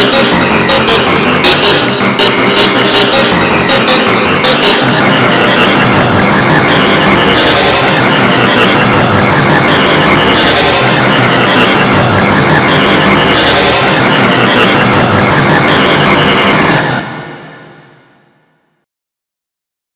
Gracias.